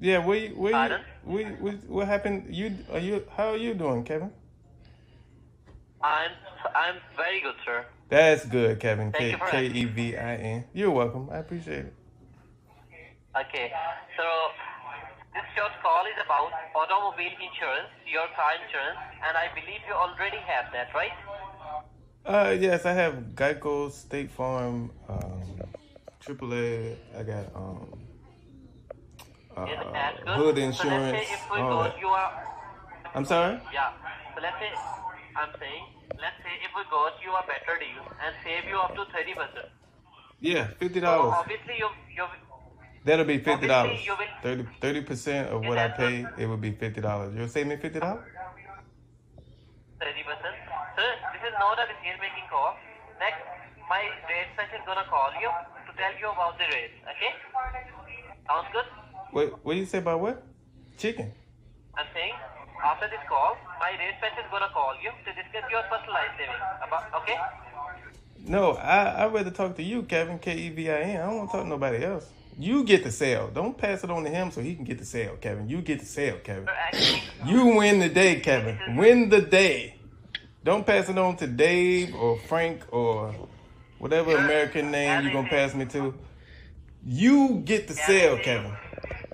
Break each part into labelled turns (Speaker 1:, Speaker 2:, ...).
Speaker 1: Yeah, where you, where you,
Speaker 2: Pardon?
Speaker 1: we, we, what happened? You, are you, how are you doing, Kevin?
Speaker 2: I'm I'm very good, sir.
Speaker 1: That's good, Kevin.
Speaker 2: Thank
Speaker 1: K
Speaker 2: you for
Speaker 1: K
Speaker 2: asking.
Speaker 1: E V I N. You're welcome. I appreciate it.
Speaker 2: Okay. So this short call is about automobile insurance, your car insurance, and I believe you already have that, right?
Speaker 1: Uh, yes, I have Geico, State Farm, um, AAA. I got um, uh,
Speaker 2: Is good?
Speaker 1: hood
Speaker 2: So
Speaker 1: insurance.
Speaker 2: let's say if we
Speaker 1: all
Speaker 2: go,
Speaker 1: that.
Speaker 2: you are
Speaker 1: I'm sorry.
Speaker 2: yeah. So let's say I'm saying let's say if we got you a better deal and save you up to thirty percent.
Speaker 1: Yeah, fifty
Speaker 2: So
Speaker 1: dollars.
Speaker 2: obviously you you
Speaker 1: That'll be fifty dollars.
Speaker 2: You will-
Speaker 1: 30 30 percent of what I pay, it would be fifty dollars. You'll save me fifty dollars?
Speaker 2: thirty percent. Sir, this is not a decision making call. Next, my rate specialist is gonna call you to tell you about the rates. Okay? Sounds good?
Speaker 1: What what do you say about what? Chicken.
Speaker 2: I'm saying after this call, my rate specialist is gonna call you to discuss your personalized savings. About okay?
Speaker 1: No, I I'd rather talk to you, Kevin, K E V I N. I don't want to talk to nobody else. You get the sale. Don't pass it on to him so he can get the sale, Kevin. You get the sale, Kevin. You win the day, Kevin. Win the day. Don't pass it on to Dave or Frank or whatever American name you're gonna pass me to. You get the sale, Kevin.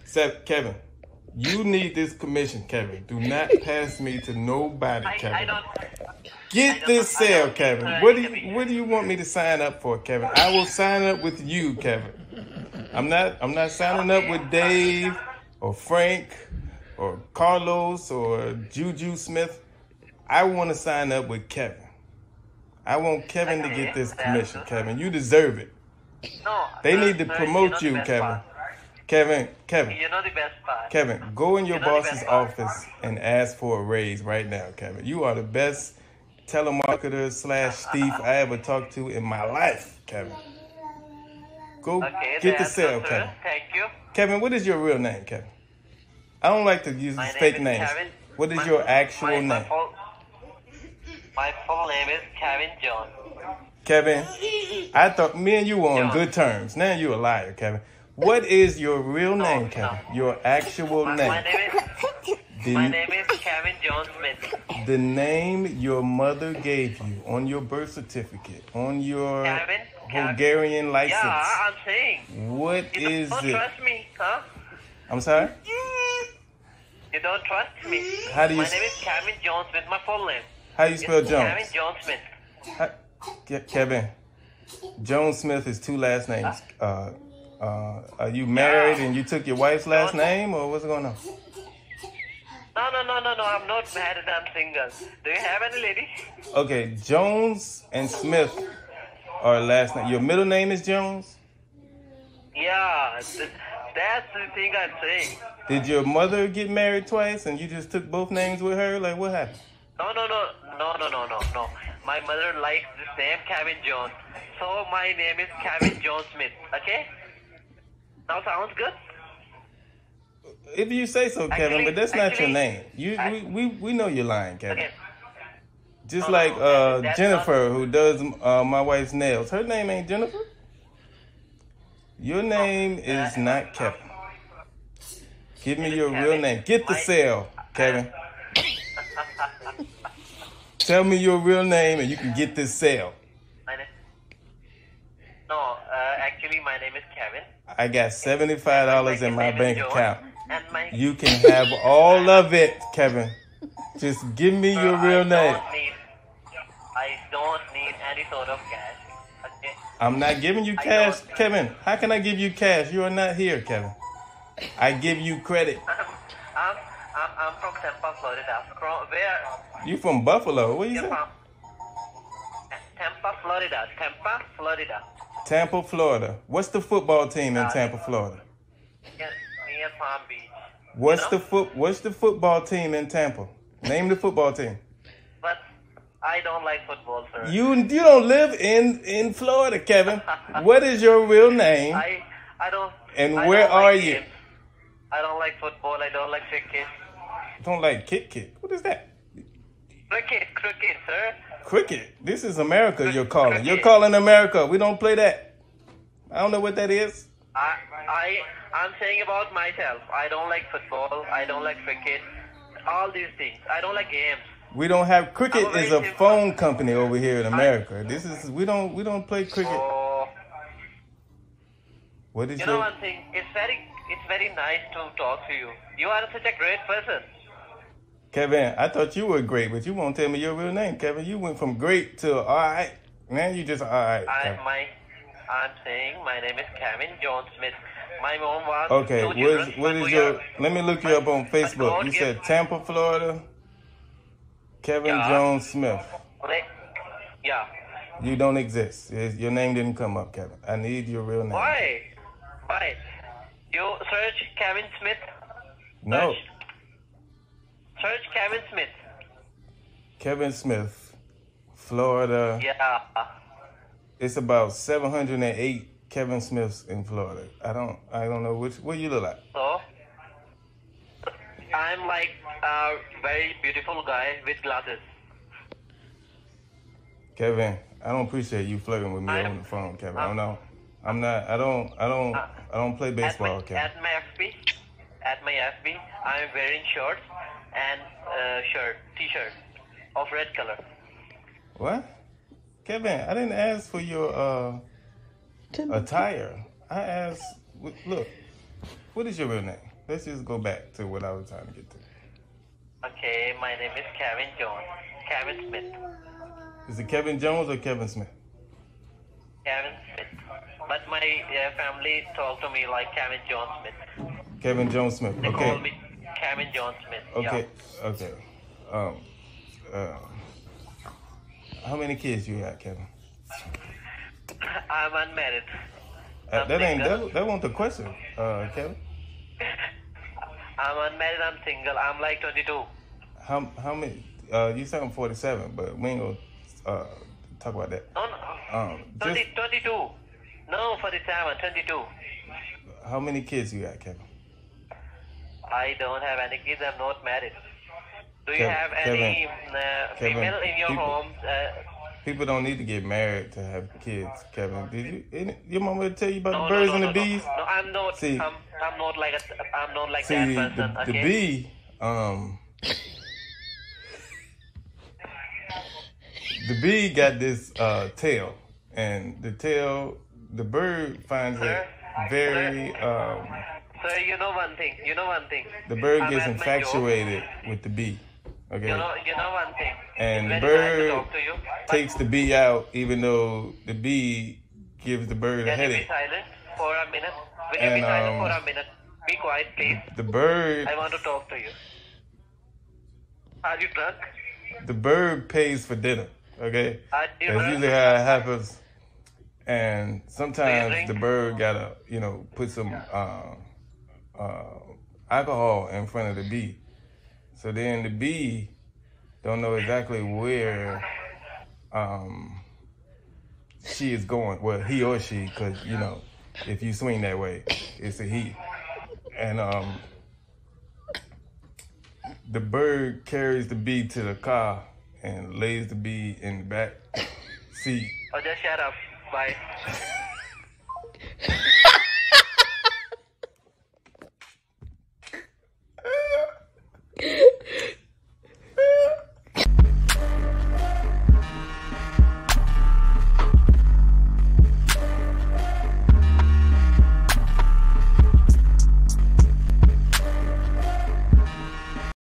Speaker 1: Se- Kevin, you need this commission, Kevin. Do not pass me to nobody,
Speaker 2: I, I
Speaker 1: Kevin.
Speaker 2: don't.
Speaker 1: Get
Speaker 2: I
Speaker 1: this
Speaker 2: I
Speaker 1: sale, Kevin. What do you What do you want me to sign up for, Kevin? I will sign up with you, Kevin. I'm not I'm not signing up with Dave or Frank or Carlos or Juju Smith. I want to sign up with Kevin. I want Kevin to get this commission, Kevin. You deserve it.
Speaker 2: No.
Speaker 1: They need to promote
Speaker 2: you.
Speaker 1: Kevin. Kevin, Kevin,
Speaker 2: You know the best part.
Speaker 1: Kevin, go in your
Speaker 2: You know
Speaker 1: boss's office and ask for a raise right now, Kevin. You are the best telemarketer slash thief I ever talked to in my life, Kevin. Go
Speaker 2: Okay,
Speaker 1: get the sale,
Speaker 2: sir.
Speaker 1: Kevin.
Speaker 2: Thank you.
Speaker 1: Kevin, what is your real name, Kevin? I don't like to use
Speaker 2: My
Speaker 1: these
Speaker 2: name
Speaker 1: fake names.
Speaker 2: Kevin.
Speaker 1: What is
Speaker 2: My-
Speaker 1: your actual
Speaker 2: my, my
Speaker 1: name?
Speaker 2: Full, my full name is Kevin John.
Speaker 1: Kevin, I thought me and you were on
Speaker 2: John.
Speaker 1: good terms. Now you a liar, Kevin. What is your real name,
Speaker 2: no.
Speaker 1: Kevin? Your actual
Speaker 2: My,
Speaker 1: name.
Speaker 2: my name is
Speaker 1: The-
Speaker 2: my name is Kevin John Smith.
Speaker 1: The name your mother gave you on your birth certificate, on your
Speaker 2: Kevin, Kevin.
Speaker 1: License.
Speaker 2: Yeah, I'm saying.
Speaker 1: What
Speaker 2: You
Speaker 1: is
Speaker 2: don't
Speaker 1: it?
Speaker 2: trust me, huh?
Speaker 1: I'm sorry?
Speaker 2: You don't trust me.
Speaker 1: How do you
Speaker 2: My name is Kevin Jones with my full name.
Speaker 1: How do you spell
Speaker 2: It's Kevin
Speaker 1: Jones?
Speaker 2: John Smith.
Speaker 1: How- Ke- Kevin. Jones Smith is two last names. Uh, uh, are you married and you took your wife's last
Speaker 2: Jones-
Speaker 1: name or what's going on?
Speaker 2: No, no, no, no, no. I'm not married. I'm single. Do you have any lady?
Speaker 1: Okay, Jones and Smith are last name. Your middle name is Jones?
Speaker 2: Yeah, th- that's the thing I'm saying.
Speaker 1: Did your mother get married twice and you just took both names with her? Like what happened?
Speaker 2: No, no, no, no, no, no, no, no. My mother likes the name Kevin Jones, so my name is Kevin Jones Smith. Okay? Now sounds good.
Speaker 1: If you say so, Kevin,
Speaker 2: Actually-
Speaker 1: but that's not your name. You we, we, we know you're lying, Kevin.
Speaker 2: Okay.
Speaker 1: Just
Speaker 2: No,
Speaker 1: like uh, Jennifer, who does uh, my wife's nails. Her name ain't Jennifer. Your name is not Kevin. Give me your real name. Get the sale, Kevin. Tell me your real name and you can get this sale.
Speaker 2: My name. No, uh, actually, my name is Kevin.
Speaker 1: I got seventy-five dollars in my bank account. You can have all of it, Kevin. Just give me
Speaker 2: Sir,
Speaker 1: your real
Speaker 2: I
Speaker 1: name.
Speaker 2: Need, I don't need any sort of cash. Okay.
Speaker 1: I'm not giving you cash, Kevin. How can I give you cash? You are not here, Kevin. I give you credit.
Speaker 2: I'm, I'm, I'm, I'm from Tampa, Florida. From where?
Speaker 1: You from Buffalo? What you
Speaker 2: from? Tampa, Florida. Tampa, Florida.
Speaker 1: Tampa, Florida. What's the football team in Tampa, Florida?
Speaker 2: Near, near Palm Beach.
Speaker 1: What's
Speaker 2: you
Speaker 1: the foot? What's the football team in Tampa? Name the football team.
Speaker 2: But I don't like football, sir.
Speaker 1: You you don't live in in Florida, Kevin. What is your real name?
Speaker 2: I, I don't.
Speaker 1: And
Speaker 2: I
Speaker 1: where
Speaker 2: don't like
Speaker 1: are you?
Speaker 2: games. I don't like football. I don't like cricket.
Speaker 1: Don't like Kit Kit. What is that?
Speaker 2: Cricket, cricket, sir.
Speaker 1: Cricket. This is America. You're calling. You're calling America. We don't play that. I don't know what that is.
Speaker 2: I, I I'm saying about myself. I don't like football. I don't like cricket. All these things. I don't like games.
Speaker 1: We don't have cricket is a phone company over here in America. This is we don't we don't play cricket.
Speaker 2: So
Speaker 1: What is
Speaker 2: you know
Speaker 1: your
Speaker 2: one thing. It's very it's very nice to talk to you. You are such a great person.
Speaker 1: Kevin? I thought you were great, but you won't tell me your real name, Kevin. You went from great to all right. Now you just all right.
Speaker 2: I my I'm saying my name is Kevin John Smith. My mom was
Speaker 1: Okay, what is, what is your? Let me look you up on Facebook. You said Tampa, Florida. Kevin
Speaker 2: Yeah.
Speaker 1: Jones Smith.
Speaker 2: Yeah.
Speaker 1: You don't exist. Your name didn't come up, Kevin. I need your real name.
Speaker 2: Why? Why? You search Kevin Smith.
Speaker 1: No,
Speaker 2: Search, Kevin Smith.
Speaker 1: Kevin Smith, Florida.
Speaker 2: Yeah.
Speaker 1: It's about 708 Kevin Smiths in Florida. I don't. I don't know which. What you look like?
Speaker 2: So, I'm like a very beautiful guy with glasses.
Speaker 1: Kevin, I don't appreciate you flirting with me
Speaker 2: I'm-
Speaker 1: on the phone, Kevin. I don't know. I'm not. I don't. I don't. Uh, I don't play
Speaker 2: At my,
Speaker 1: baseball, Kevin.
Speaker 2: at my FB, at my FB, I'm wearing shorts and uh, shirt, t-shirt of red color.
Speaker 1: What? Kevin, I didn't ask for your uh, attire. I asked. Look, what is your real name? Let's just go back to what I was trying to get to.
Speaker 2: Okay, my name is Kevin Jones. Kevin Smith.
Speaker 1: Is it Kevin Jones or Kevin Smith?
Speaker 2: Kevin Smith. But my uh, family talk to me like Kevin Jones Smith.
Speaker 1: Kevin Jones Smith.
Speaker 2: They call
Speaker 1: Okay.
Speaker 2: Me Kevin Jones Smith.
Speaker 1: Okay. Okay. Um. Uh, how many kids you got, Kevin?
Speaker 2: I'm unmarried.
Speaker 1: Uh, that ain't that, that wasn't the question, uh, Kevin.
Speaker 2: I'm unmarried. I'm single. I'm like 22.
Speaker 1: How how many? Uh, you said I'm forty seven, but we ain't gonna uh, talk about that.
Speaker 2: No, no.
Speaker 1: Um,
Speaker 2: 20,
Speaker 1: just
Speaker 2: 22. No, 47, 22.
Speaker 1: how many kids you got, Kevin?
Speaker 2: I don't have any kids. I'm not married. Do you
Speaker 1: Kevin-
Speaker 2: have any uh,
Speaker 1: Kevin,
Speaker 2: female in your
Speaker 1: people-
Speaker 2: home? Uh,
Speaker 1: People don't need to get married to have kids, Kevin. Did you? Any, your mama tell you about
Speaker 2: no,
Speaker 1: the birds
Speaker 2: no, no,
Speaker 1: and the bees?
Speaker 2: No, I'm not.
Speaker 1: See-
Speaker 2: I'm, I'm not like a, I'm not like
Speaker 1: See,
Speaker 2: that person.
Speaker 1: the,
Speaker 2: okay.
Speaker 1: the bee, um, the bee got this uh, tail, and the tail, the bird finds it very. Um,
Speaker 2: So you know one thing. You know one thing.
Speaker 1: the bird
Speaker 2: I'm
Speaker 1: gets
Speaker 2: at my job.
Speaker 1: infatuated with the bee. Okay.
Speaker 2: You know, you know one thing.
Speaker 1: And the
Speaker 2: very nice to
Speaker 1: bird
Speaker 2: to
Speaker 1: takes the bee out, even though the bee gives the bird a
Speaker 2: Can you be
Speaker 1: headache.
Speaker 2: silent for a minute? Will you be silent
Speaker 1: um,
Speaker 2: for a minute? Be quiet, please.
Speaker 1: The bird,
Speaker 2: I want to talk to you. Are you drunk?
Speaker 1: the bird pays for dinner. Okay. That's usually how it happens. And sometimes the bird gotta, you know, put some uh, uh, alcohol in front of the bee. So then the bee don't know exactly where um, she is going. Well, he or she, because you know, if you swing that way, it's a he. And um, the bird carries the bee to the car and lays the bee in the back seat.
Speaker 2: Oh, just shut up. Bye.